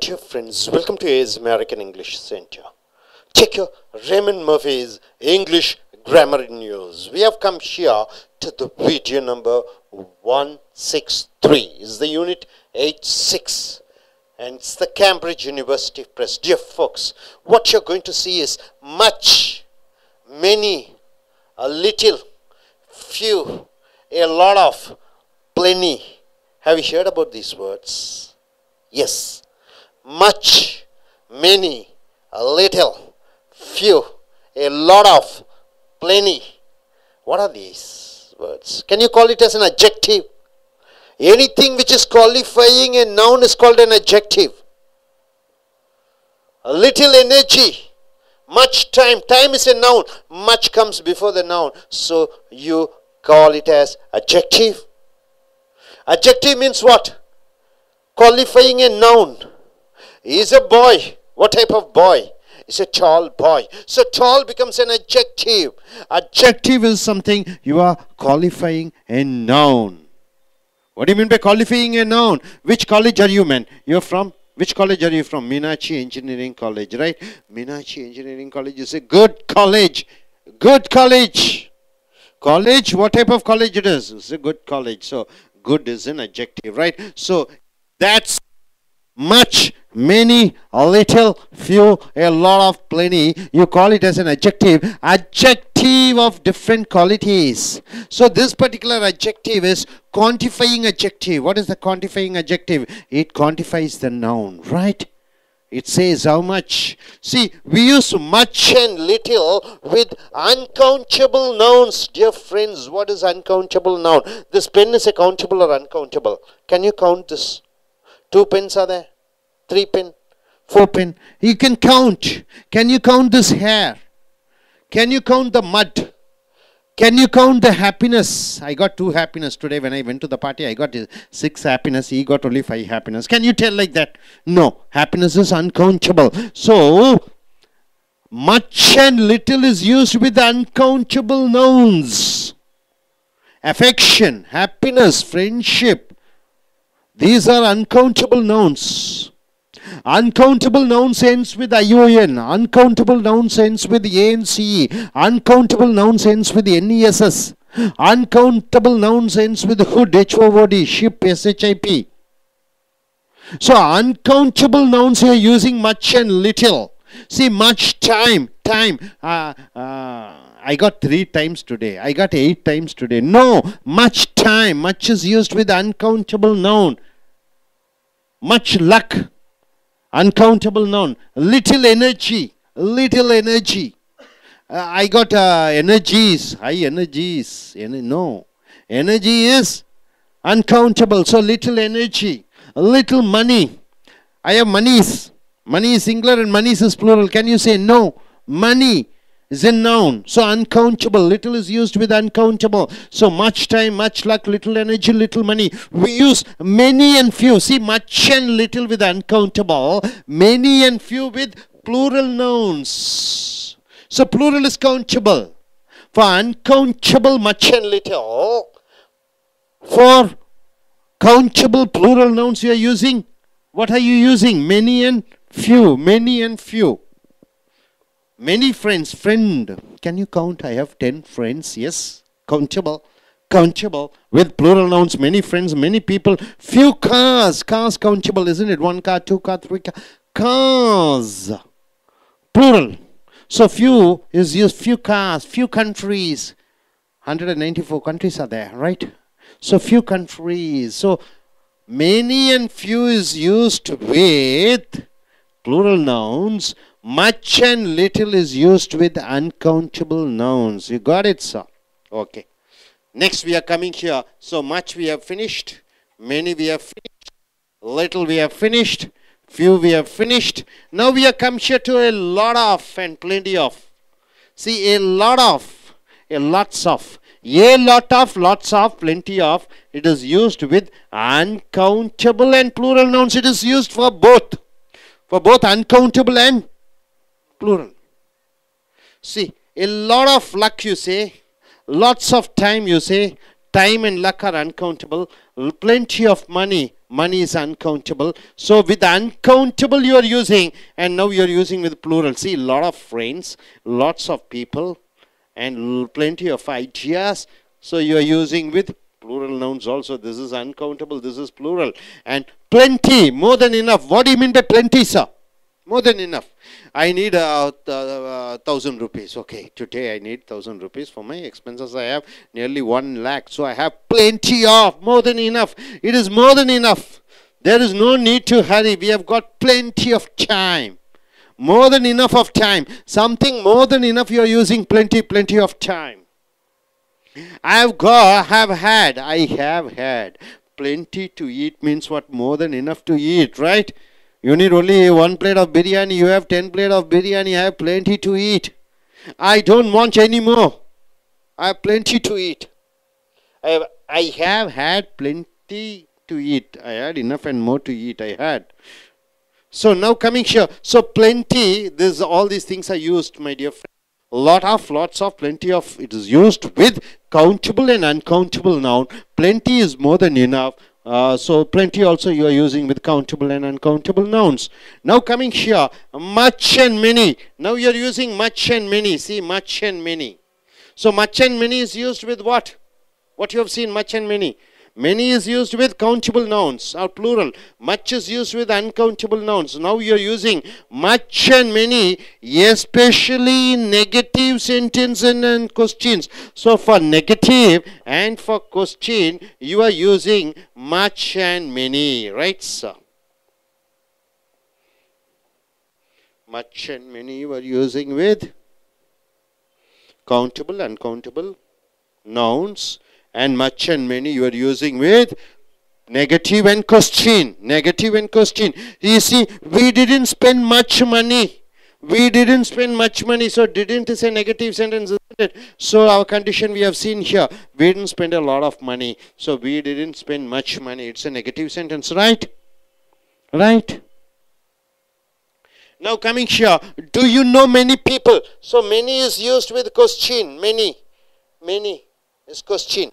Dear friends, welcome to Ace American English Center. Check your Raymond Murphy's English Grammar in Use. We have come here to the video number 163. Is the unit 86 and it's the Cambridge University Press. Dear folks, what you're going to see is much, many, a little, few, a lot of, plenty. Have you heard about these words? Yes. Much, many, a little, few, a lot of, plenty. What are these words? Can you call it as an adjective? Anything which is qualifying a noun is called an adjective. A little energy, much time. Time is a noun. Much comes before the noun. So you call it as adjective. Adjective means what? Qualifying a noun. He is a boy. What type of boy? It's a tall boy. So tall becomes an adjective. Adjective is something you are qualifying a noun. What do you mean by qualifying a noun? Which college are you, man? You're from? Which college are you from? Minachi Engineering College, right? Minachi Engineering College is a good college. Good college. College, what type of college it is? It's a good college. So, good is an adjective, right? So, that's much, many, a little, few, a lot of, plenty. You call it as an adjective. Adjective of different qualities. So this particular adjective is quantifying adjective. What is the quantifying adjective? It quantifies the noun, right? It says how much. See, we use much and little with uncountable nouns. Dear friends, what is uncountable noun? This pen is a countable or uncountable? Can you count this? Two pins are there. Three pin, Four pin. You can count. Can you count this hair? Can you count the mud? Can you count the happiness? I got two happiness today when I went to the party. I got six happiness. He got only five happiness. Can you tell like that? No. Happiness is uncountable. So, much and little is used with uncountable nouns. Affection, happiness, friendship, these are uncountable nouns. Uncountable nouns ends with ION. Uncountable nouns ends with ANCE. Uncountable nouns ends with NESS. Uncountable nouns ends with hood, HOOD, ship, SHIP. So uncountable nouns are using much and little. See, much time, time. Uh, uh, I got three times today. I got eight times today. No, much time. Much is used with uncountable noun. Much luck. Uncountable noun. Little energy. Little energy. Uh, I got uh, energies. High energies. no. Energy is uncountable. So little energy. Little money. I have monies. Money is singular and monies is plural. Can you say no? Money is a noun. So uncountable. Little is used with uncountable. So much time, much luck, little energy, little money. We use many and few. See, much and little with uncountable. Many and few with plural nouns. So plural is countable. For uncountable, much and little. For countable plural nouns you are using. What are you using? Many and few. Many and few. Many friends. Friend. Can you count? I have 10 friends. Yes. Countable. Countable. With plural nouns. Many friends. Many people. Few cars. Cars countable, isn't it? One car, two car, three car. Cars. Plural. So few is used. Few cars. Few countries. 194 countries are there, right? So few countries. So many and few is used with plural nouns much and little is used with uncountable nouns. You got it, sir? Okay. Next we are coming here. So much we have finished. Many we have finished. Little we have finished. Few we have finished. Now we are come here to a lot of and plenty of. See, a lot of. A lots of. A lot of, lots of, plenty of. It is used with uncountable and plural nouns. It is used for both. For both uncountable and plural. See, a lot of luck you say, lots of time you say, time and luck are uncountable, plenty of money, money is uncountable. So with uncountable you are using and now you are using with plural. See, a lot of friends, lots of people and plenty of ideas. So you are using with plural nouns also. This is uncountable, this is plural. And plenty, more than enough. What do you mean by plenty, sir? More than enough. I need a uh, thousand rupees. Okay, today I need thousand rupees for my expenses. I have nearly one lakh, so I have plenty of, more than enough. It is more than enough. There is no need to hurry. We have got plenty of time. More than enough of time. Something more than enough. You are using plenty, plenty of time. I have got, have had, I have had plenty to eat means what more than enough to eat, right? You need only one plate of biryani, you have 10 plate of biryani, I have plenty to eat. I don't want any more. I have plenty to eat. I have, I have had plenty to eat. I had enough and more to eat. I had. So now coming here. So plenty, this all these things are used, my dear friend. Lot of, lots of, plenty of, it is used with countable and uncountable noun. Plenty is more than enough. Uh, so plenty also you are using with countable and uncountable nouns. Now coming here, much and many. Now you are using much and many. See, much and many. So much and many is used with what? What you have seen, much and many. Many is used with countable nouns or plural. Much is used with uncountable nouns. Now you are using much and many, especially in negative sentences and questions. So for negative and for question, you are using much and many. Right, sir? Much and many you are using with countable, uncountable nouns and much and many you are using with negative and question negative and question you see we didn't spend much money. We didn't spend much money so didn't a negative sentence isn't it so our condition we have seen here we didn't spend a lot of money. So we didn't spend much money. It's a negative sentence right? Right? Now coming here do you know many people? So many is used with question many many is question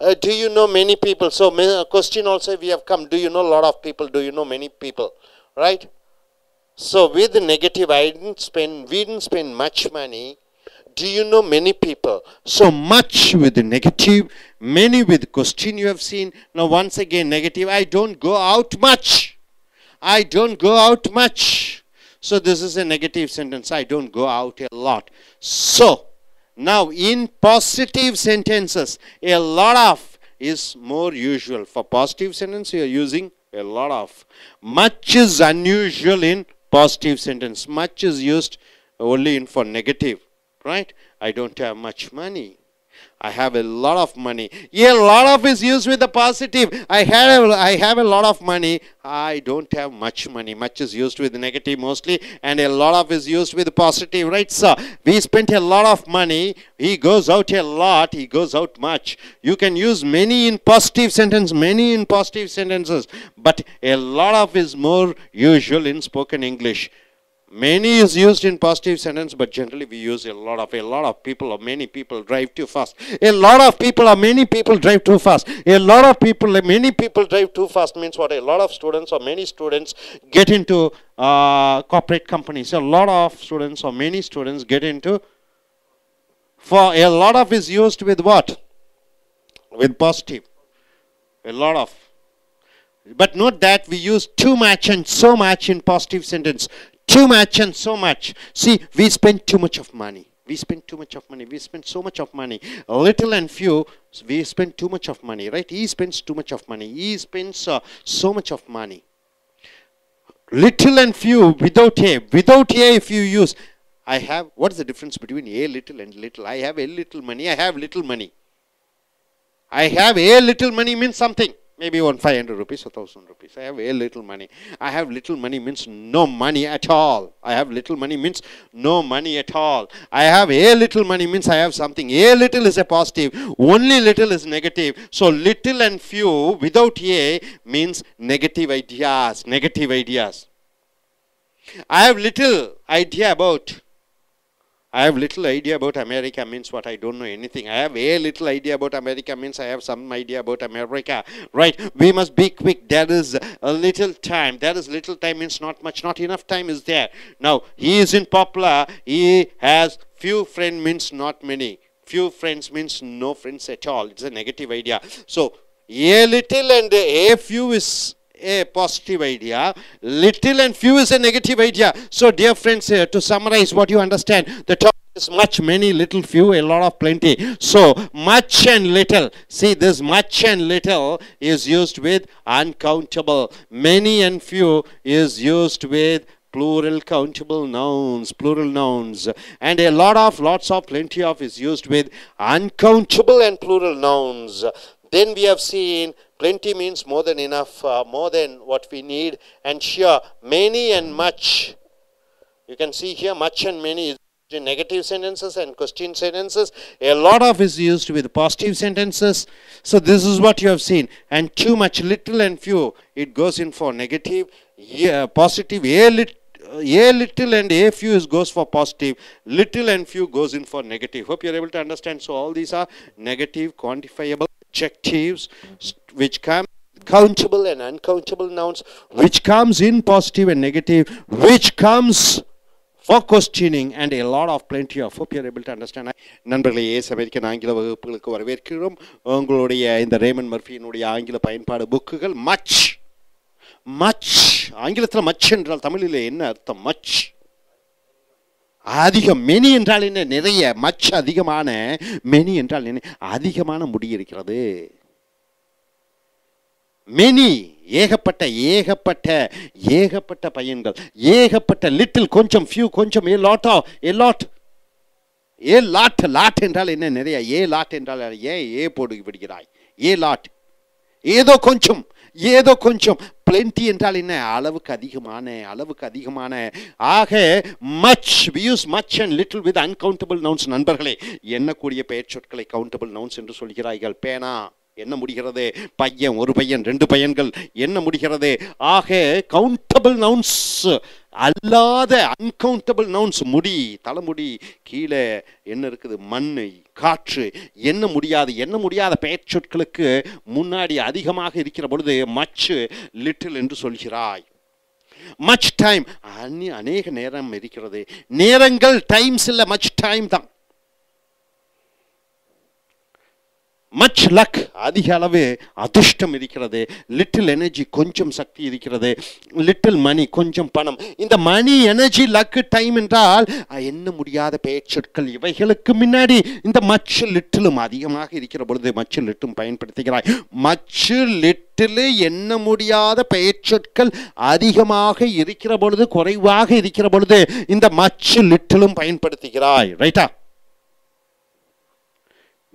uh, do you know many people? So, a question also we have come. Do you know a lot of people? Do you know many people? Right? So, with the negative, I didn't spend, we didn't spend much money. Do you know many people? So, much with the negative, many with question you have seen. Now, once again, negative, I don't go out much. I don't go out much. So, this is a negative sentence. I don't go out a lot. So, now, in positive sentences, a lot of is more usual. For positive sentence, you are using a lot of. Much is unusual in positive sentence. Much is used only in for negative, right? I don't have much money. I have a lot of money. A lot of is used with the positive. I have I have a lot of money. I don't have much money. Much is used with negative mostly, and a lot of is used with positive, right? So we spent a lot of money. He goes out a lot. He goes out much. You can use many in positive sentence, many in positive sentences, but a lot of is more usual in spoken English. Many is used in positive sentence, but generally we use a lot of, a lot of people or many people drive too fast. A lot of people or many people drive too fast. A lot of people, many people drive too fast means what? A lot of students or many students get into uh, corporate companies. A lot of students or many students get into, for a lot of is used with what? With positive. A lot of. But note that we use too much and so much in positive sentence too much and so much. See, we spend too much of money. We spend too much of money. We spend so much of money. Little and few, we spend too much of money, right? He spends too much of money. He spends uh, so much of money. Little and few without a. Without a, if you use, I have, what is the difference between a little and little? I have a little money. I have little money. I have a little money means something maybe one 500 rupees or 1000 rupees. I have a little money. I have little money means no money at all. I have little money means no money at all. I have a little money means I have something. A little is a positive. Only little is negative. So little and few without a means negative ideas. Negative ideas. I have little idea about I have little idea about America means what I don't know anything. I have a little idea about America means I have some idea about America. Right? We must be quick. There is a little time. There is little time means not much. Not enough time is there. Now he is in popular. He has few friends means not many. Few friends means no friends at all. It's a negative idea. So a little and a few is a positive idea. Little and few is a negative idea. So, dear friends, uh, to summarize what you understand, the topic is much, many, little, few, a lot of plenty. So, much and little. See, this much and little is used with uncountable. Many and few is used with plural countable nouns plural nouns and a lot of lots of plenty of is used with uncountable and plural nouns then we have seen plenty means more than enough uh, more than what we need and sure many and much. You can see here much and many is in negative sentences and question sentences. A lot of is used with positive sentences. So this is what you have seen. And too much little and few it goes in for negative. Yeah, positive a little a little and a few is goes for positive. Little and few goes in for negative. Hope you're able to understand. So all these are negative quantifiable adjectives which come countable and uncountable nouns which comes in positive and negative which comes for questioning and a lot of plenty of hope you are able to understand நண்பர்களே Ace American ஆங்கில வகுப்புகளுக்கு வரவேற்கிறோம் உங்களுடைய இந்த Raymond மர்ஃபியினுடைய ஆங்கில பயன்பாடு புக்குகள் மச் மச் ஆங்கிலத்தில் மச் என்றால் தமிழில் என்ன அர்த்தம் மச் அதிகம் மெனி என்றால் என்ன? நிறைய மச் அதிகமான மெனி என்றால் என்ன? அதிகமான முடி இருக்கிறது. மெனி ஏகப்பட்ட ஏகப்பட்ட ஏகப்பட்ட பையன்கள் ஏகப்பட்ட லிட்டில் கொஞ்சம் ஃபியூ கொஞ்சம் a லாட்டா a lot a lot lot என்றால் என்ன? நிறைய ஏ லாட் என்றால் ஏன் ஏ போடு விடுகிறாய். ஏ லாட் ஏதோ கொஞ்சம் ஏதோ கொஞ்சம் பிளென்டி என்றால் என்ன? அளவுக்கு அதிகமான அளவுக்கு அதிகமான. ஆக much use much and little with uncountable nouns நண்பர்களே எண்ணக்கூடிய பெயர் சொற்களை கவுண்டபிள் நவுன்ஸ் என்று சொல்கிறார்கள் பேனா என்ன முடிகிறது? பையன் ஒரு பையன் ரெண்டு பையன்கள் என்ன முடிகிறது? ஆக கவுண்டபிள் நவுன்ஸ் அல்லாத அன்கவுண்டபிள் நவுன்ஸ் முடி தலைமுடி கீழே என்ன இருக்குது? மண் காற்று. என்ன முடியாது? என்ன முடியாத பெயர்ச்சொற்களுக்கு முன்னாடி அதிகமாக இருக்கிற பொழுது மச் லிட்டில் என்று சொல்கிறாய். மச் டைம் அநேக நேரம் இருக்கிறது. நேரங்கள் டைம்ஸ் இல்லை மச் டைம் தான். மச் லக் அதிக அளவு அதிர்ஷ்டம் இருக்கிறது. லிட்டில் எனர்ஜி கொஞ்சம் சக்தி இருக்கிறது. லிட்டில் மணி கொஞ்சம் பணம். இந்த மணி எனர்ஜி லக்கு டைம் என்றால் என்ன எண்ண முடியாத பெயர்ச்சொற்கள் இவைகளுக்கு முன்னாடி இந்த மச்சு லிட்டிலும் அதிகமாக இருக்கிற பொழுது மச்சு லிட்டும் பயன்படுத்துகிறாய். மச்சு லிட்டில் எண்ண முடியாத பெயர்ச்சொற்கள் அதிகமாக இருக்கிற பொழுது குறைவாக இருக்கிற பொழுது இந்த மச்சு லிட்டிலும் பயன்படுத்துகிறாய். ரைட்டா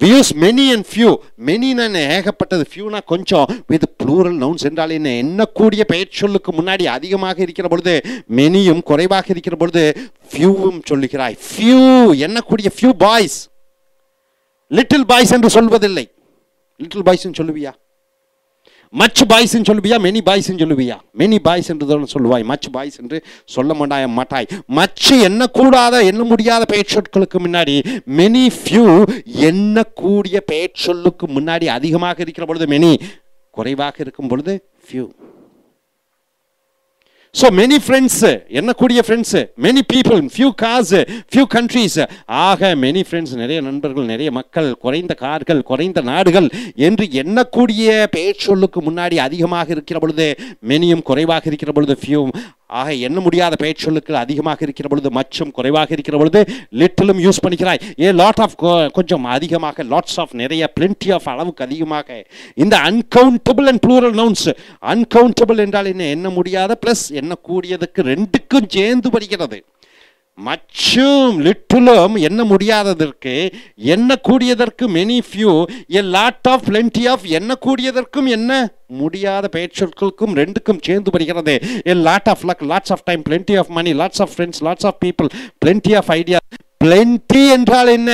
we use many and few. Many நான் ஏகப்பட்டது? ஃபியூனா கொஞ்சம். வித் ப்ளூரல் நவுன்ஸ் என்றால் என்ன? எண்ணக்கூடிய பெயர் சொல்லுக்கு முன்னாடி அதிகமாக இருக்கிற பொழுது மெனியும் குறைவாக இருக்கிற பொழுது ஃபியூவும் சொல்லுகிறாய். ஃபியூ எண்ணக்கூடிய ஃபியூ பாய்ஸ் லிட்டில் பாய்ஸ் என்று சொல்வதில்லை. லிட்டில் பாய்ஸ் சொல்லுவியா? மச் பாய்ஸ்ன்னு சொல்லுவியா? மெனி பாய்ஸ்ன்னு சொல்லுவியா? மெனி பாய்ஸ் என்று சொல்லுவாய். மச் பாய்ஸ் என்று சொல்ல மாட்டாய் மாட்டாய். மச்சு எண்ணக்கூடாத எண்ண முடியாத பெயர் சொற்களுக்கு முன்னாடி மெனி ஃபியூ எண்ணக்கூடிய பெயர் சொல்லுக்கு முன்னாடி அதிகமாக இருக்கிற பொழுது மெனி குறைவாக இருக்கும் பொழுது ஃபியூ ஸோ மெனி ஃப்ரெண்ட்ஸு எண்ணக்கூடிய ஃப்ரெண்ட்ஸு மெனி பீப்புள் ஃபியூ காசு ஃபியூ கண்ட்ரீஸ் ஆக மெனி ஃப்ரெண்ட்ஸ் நிறைய நண்பர்கள் நிறைய மக்கள் குறைந்த கார்கள் குறைந்த நாடுகள் என்று எண்ணக்கூடிய பெயர் சொல்லுக்கு முன்னாடி அதிகமாக இருக்கிற பொழுது மெனியும் குறைவாக இருக்கிற பொழுது ஃபியூ ஆக எண்ண முடியாத பெயர்ச்சொல்லுக்கள் அதிகமாக இருக்கிற பொழுது மச்சம் குறைவாக இருக்கிற பொழுது லிட்டிலும் யூஸ் பண்ணிக்கிறாய். ஏ லாட் ஆஃப் கொஞ்சம் அதிகமாக லாட்ஸ் ஆஃப் நிறைய பிளென்டி ஆஃப் அளவுக்கு அதிகமாக இந்த uncountable and plural nouns uncountable என்றால் என்ன? எண்ண முடியாத ப்ளஸ் எண்ணக்கூடியதுக்கு ரெண்டுக்கும் சேர்ந்து வருகிறது. மச்சும் லிட்டிலும் என்ன முடியாததற்கு என்ன கூடியதற்கு many few a lot of plenty of என்ன கூடியதற்கும் என்ன? முடியாத பெயர்ச்சொற்களுக்கும் ரெண்டுக்கும் சேர்ந்து வருகிறது. A lot of luck lots of time plenty of money lots of friends lots of people plenty of idea plenty என்றால் என்ன?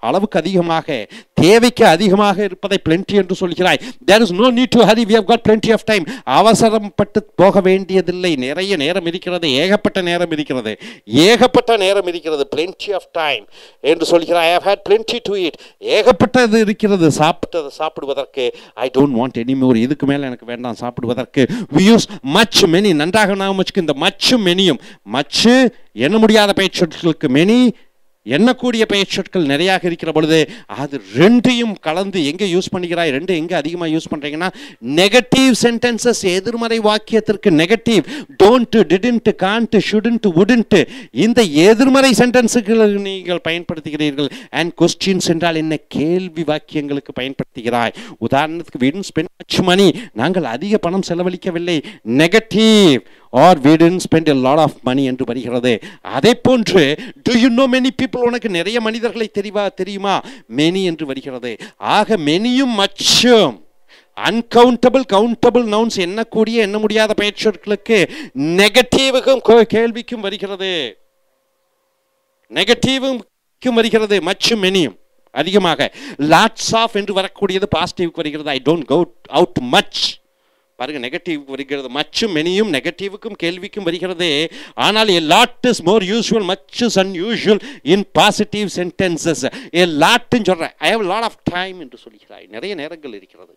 அளவுக்கு அதிகமாக தேவைக்கு அதிகமாக இருப்பதை பிளென்டி என்று சொல்கிறாய். There is no need to hurry we have got plenty of time அவசரப்பட்டு போக வேண்டியதில்லை. நிறைய நேரம் இருக்கிறது. ஏகப்பட்ட நேரம் இருக்கிறது. ஏகப்பட்ட நேரம் இருக்கிறது. பிளென்டி ஆஃப் டைம் என்று சொல்கிறாய். I have had plenty to eat ஏகப்பட்டது இருக்கிறது. சாப்பிட்டது சாப்பிடுவதற்கு. I don't want any more இதுக்கு மேலே எனக்கு வேண்டாம். சாப்பிடுவதற்கு. வி யூஸ் மச் மெனி நன்றாக நான் வச்சுக்கு இந்த மச்சு மெனியும் மச்சு என்ன முடியாத பேச்சுக்கு மெனி எண்ணக்கூடிய பெயர்ச்சொற்கள் நிறையாக இருக்கிற பொழுது அது ரெண்டையும் கலந்து எங்கே யூஸ் பண்ணிக்கிறாய் ரெண்டு எங்கே அதிகமாக யூஸ் பண்ணுறீங்கன்னா நெகட்டிவ் சென்டென்சஸ் எதிர்மறை வாக்கியத்திற்கு negative don't didn't can't shouldn't wouldn't இந்த எதிர்மறை சென்டென்ஸுகள் நீங்கள் பயன்படுத்துகிறீர்கள். அண்ட் கொஸ்டின்ஸ் என்றால் என்ன? கேள்வி வாக்கியங்களுக்கு பயன்படுத்துகிறாய். உதாரணத்துக்கு we didn't spend நாங்கள் அதிக பணம் செலவழிக்கவில்லை. Negative or we didn't spend a lot of money என்று வருகிறது. அதே போன்று do you know many people உனக்கு நிறைய மனிதர்களை தெரிவா தெரியுமா? மெனி என்று வருகிறது. ஆக மெனியும் மச்சும். அன்கவுண்டபிள் கவுண்டபிள் நவுன்ஸ் எண்ணக்கூடிய எண்ண முடியாத பெயர்ச்சொற்களுக்கு நெகட்டிவுக்கும் கேள்விக்கும் வருகிறது. நெகட்டிவுக்கும் வருகிறது மச்சும் மெனியும் அதிகமாக. லாட்ஸ் ஆஃப் என்று வரக்கூடியது பாசிட்டிவ்க்கு வருகிறது. I don't go out much பாருங்க நெகட்டிவ் வருகிறது மச்சும் மெனியும் நெகட்டிவுக்கும் கேள்விக்கும் வருகிறதே. ஆனால் a lot is more usual much is unusual in positive sentences a லாட்டுன்னு சொல்கிறேன் I have lot of time என்று சொல்கிறாய். நிறைய நேரங்கள் இருக்கிறது.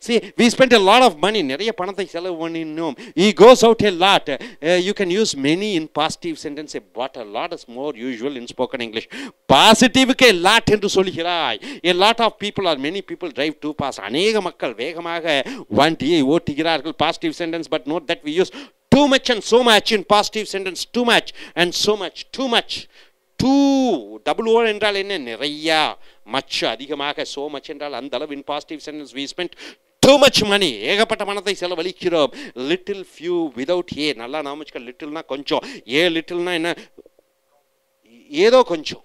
See, we spent a lot of money. நிறைய பணத்தை செலவு பண்ணினோம் he goes out a lot uh, you can use many in positive sentence but a lot is more usual in spoken english பாசிட்டிவுக்கு a lot என்று சொல்கிறாய் a lot of people or many people drive too fast அநேக மக்கள் வேகமாக வண்டியை ஓட்டுகிறார்கள் positive sentence but note that we use too much and so much in positive sentence too much and so much too much too double O என்றால் என்ன? நிறையா much அதிகமாக so much என்றால் அந்த அளவு in positive sentence we spend too much money ஏகப்பட்ட பணத்தை செலவழிக்கிறோம். லிட்டில் ஃபியூ விதவுட் ஏ நல்லா நாமச்சுக்க லிட்டில்னா கொஞ்சம். ஏ லிட்டில்னா என்ன? ஏதோ கொஞ்சம்.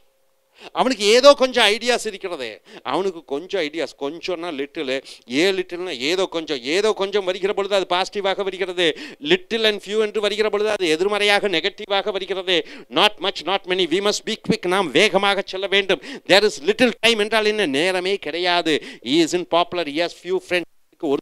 அவனுக்கு ஏதோ கொஞ்சம் ஐடியாஸ் இருக்கிறது. அவனுக்கு கொஞ்சம் ஐடியாஸ் கொஞ்சம்னா லிட்டில் ஏ லிட்டில்னா ஏதோ கொஞ்சம் ஏதோ கொஞ்சம் வருகிற பொழுது அது பாசிட்டிவாக வருகிறது. லிட்டில் அண்ட் ஃபியூ என்று வருகிற பொழுது அது எதிர்மறையாக நெகட்டிவாக வருகிறது. Not much not many we must be quick நாம் வேகமாக செல்ல வேண்டும். தேர் இஸ் லிட்டில் டைம் என்றால் என்ன? நேரமே கிடையாது. Is in popular use few ஃப்ரெண்ட்ஸ்க்கு ஒரு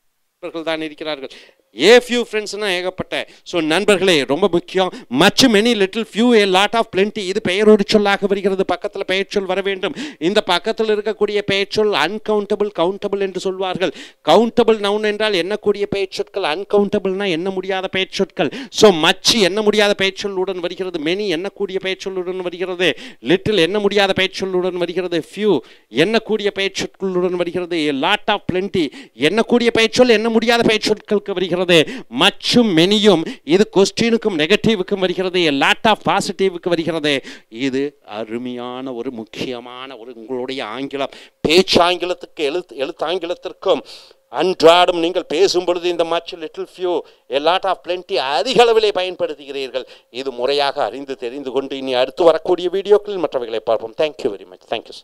தான் இருக்கிறார்கள். ஏ ஃபியூ ஃப்ரெண்ட்ஸ்னால் ஏகப்பட்ட. ஸோ நண்பர்களே ரொம்ப முக்கியம். Much many little few a lot of plenty இது பெயரோடு சொல்லாக வருகிறது. பக்கத்தில் பெயர்ச்சொல் வர வேண்டும். இந்த பக்கத்தில் இருக்கக்கூடிய பெயர்ச்சொல் அன்கவுண்டபிள் கவுண்டபிள் என்று சொல்வார்கள். கவுண்டபிள் நவுன் என்றால் எண்ணக்கூடிய பெயர்ச்சொற்கள். அன்கவுண்டபிள்னா எண்ண முடியாத பெயர்ச்சொற்கள். ஸோ மச்சு எண்ண முடியாத பெயர்ச்சொல்லுடன் வருகிறது. மெனி எண்ணக்கூடிய பெயர்ச்சொல்லுடன் வருகிறது. லிட்டில் எண்ண முடியாத பெயர்ச்சொல்லுடன் வருகிறது. ஃபியூ எண்ணக்கூடிய பெயர்ச்சொற்களுடன் வருகிறது. ஏ லாட் ஆஃப் பிளென்டி எண்ணக்கூடிய பெயர்ச்சொல் சொல் எண்ண முடியாத பெயர்ச்சொற்களுக்கு வருகிறது. வருகிறது? மச்சும் மெனியும் இது கொஸ்டினுக்கும் நெகட்டிவுக்கும் வருகிறது? லாட் ஆஃப் பாசிட்டிவுக்கு வருகிறது? இது அருமையான ஒரு முக்கியமான ஒரு உங்களுடைய ஆங்கிலம். பேச்சாங்கிலத்துக்கு எழுத்து எழுத்தாங்கிலத்திற்கும் அன்றாடம் நீங்கள் பேசும் பொழுது இந்த much little few a lot of plenty அதிக அளவிலே பயன்படுத்துகிறீர்கள். இது முறையாக அறிந்து தெரிந்து கொண்டு இனி அடுத்து வரக்கூடிய வீடியோக்களில் மற்றவைகளை பார்ப்போம். Thank you very much thank you